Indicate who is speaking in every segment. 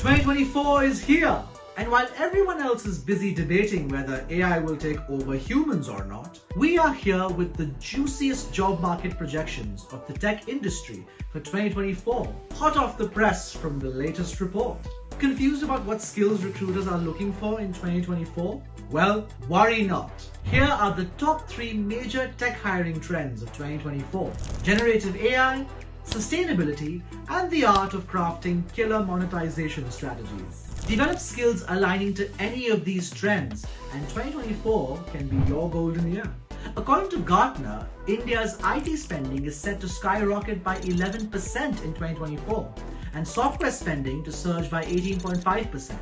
Speaker 1: 2024 is here. And while everyone else is busy debating whether AI will take over humans or not, we are here with the juiciest job market projections of the tech industry for 2024, hot off the press from the latest report. Confused about what skills recruiters are looking for in 2024? Well, worry not. Here are the top three major tech hiring trends of 2024. Generative AI, sustainability, and the art of crafting killer monetization strategies. Develop skills aligning to any of these trends, and 2024 can be your golden year. According to Gartner, India's IT spending is set to skyrocket by 11% in 2024, and software spending to surge by 18.5%.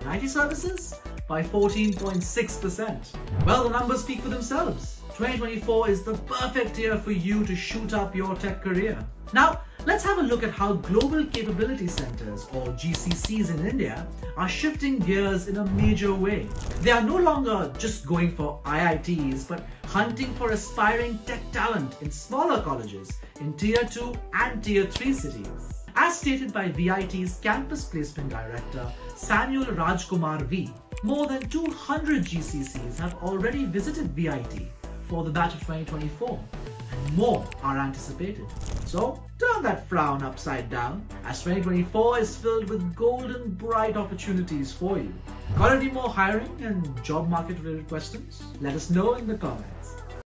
Speaker 1: And IT services by 14.6%. Well, the numbers speak for themselves. 2024 is the perfect year for you to shoot up your tech career. Now, let's have a look at how Global Capability Centers, or GCCs in India, are shifting gears in a major way. They are no longer just going for IITs, but hunting for aspiring tech talent in smaller colleges in Tier 2 and Tier 3 cities. As stated by VIT's Campus Placement Director, Samuel Rajkumar V, more than 200 GCCs have already visited VIT for the batch of 2024 and more are anticipated. So turn that frown upside down as 2024 is filled with golden bright opportunities for you. Got any more hiring and job market related questions? Let us know in the comments.